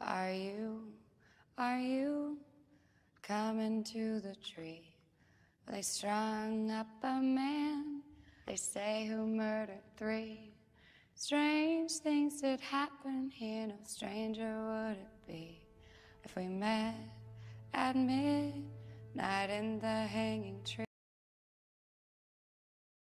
Are you, are you coming to the tree? They strung up a man, they say, who murdered three. Strange things did happen here, no stranger would it be if we met at midnight in the hanging tree.